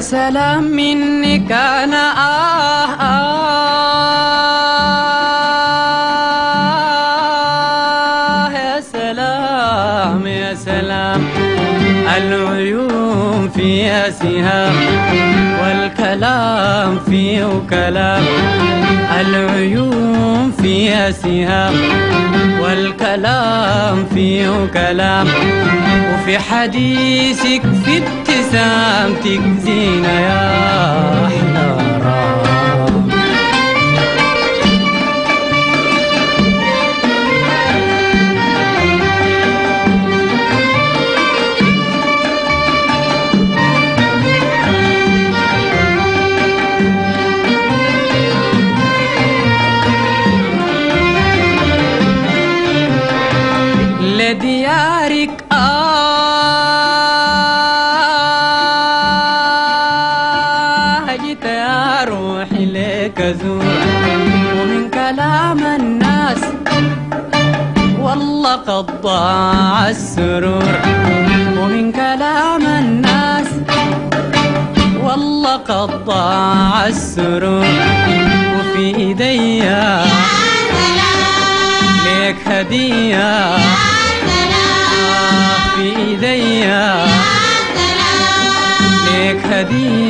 سلام منك أنا فيها سهام والكلام فيه كلام العيون فيها سهام والكلام فيه كلام. وفي حديثك في ابتسامتك زينة يا روحي لك أزور. ومن كلام الناس. والله قد ضاع السرور. ومن كلام الناس. والله قد ضاع السرور. وفي إيديا. ليك هدية. في إيديا. ليك هدية.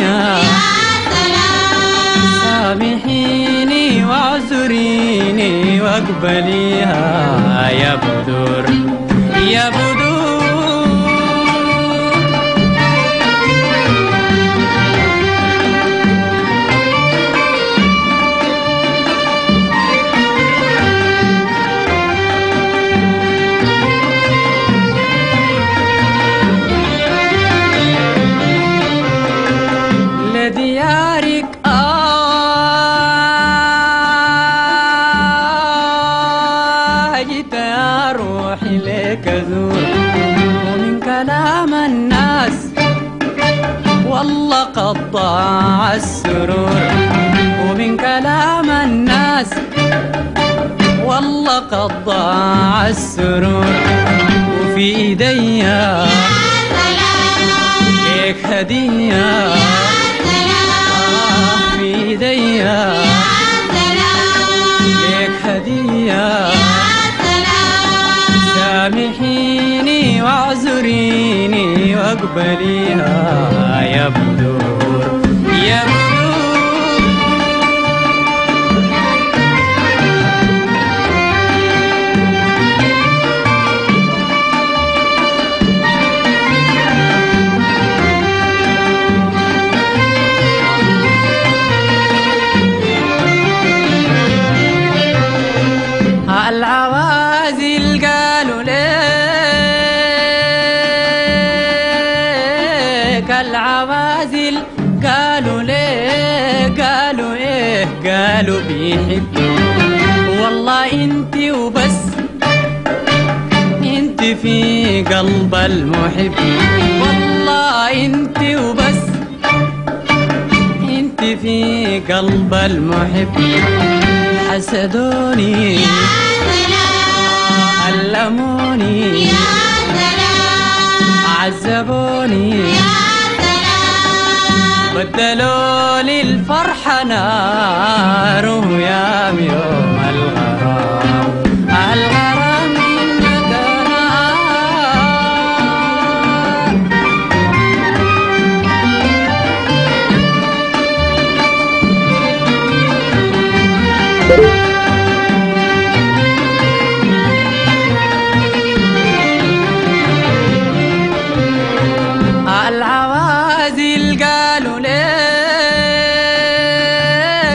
واعذريني واقبليها يا بدور يا بدور جيت يا روحي لك أزور. ومن كلام الناس والله قد ضاع السرور. ومن كلام الناس والله قد ضاع السرور. وفي إيديا ليك هدية. في إيديا ليك هدية. سامحيني واعذريني واقبليها يا بدور ليك العوازل قالوا ليك قالوا إيه؟ قالوا بيحبوا. والله إنت وبس. إنت في قلب المحب. والله إنت وبس. إنت في قلب المحب. حسدوني. علموني. عذبوني. بدلوا لي الفرحة نار ويام يوم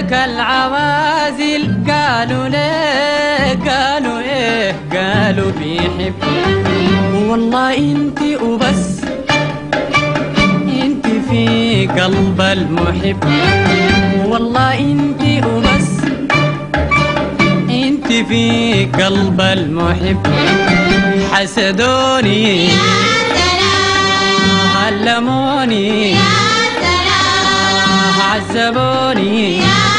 ليك العوازل. قالوا ليك قالوا إيه؟ قالوا بيحبوا والله أنت وبس. أنت في قلب المحب. والله أنت وبس. أنت في قلب المحب. حسدوني. علموني. عذبوني. وبدلوا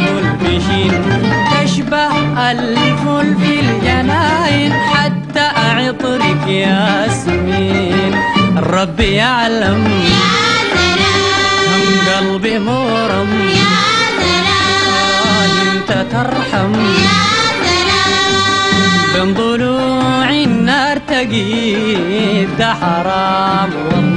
فيه البشين تشبه الفل في الجناين حتى عطرك ياسمين الرب يعلم هم قلبي مورم. آه انت ترحم بين ضلوع النار تقيد حرام. والله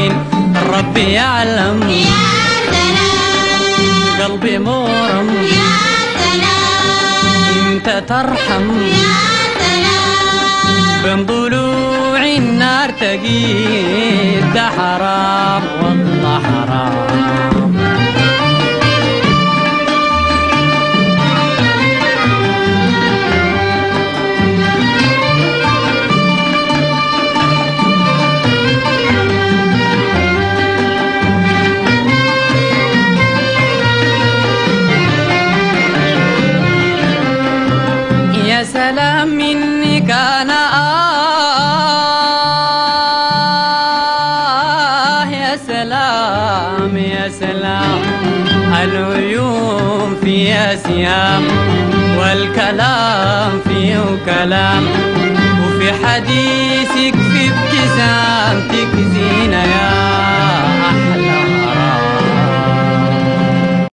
ياسمين الرب يعلم. قلبي مورم. أنت ترحم. بين ضلوع النار تقيد ده حرام. والله سلام منك أنا آه يا سلام يا سلام. العيون فيها سهام والكلام فيه كلام. وفي حديثك في ابتسامتك زينة يا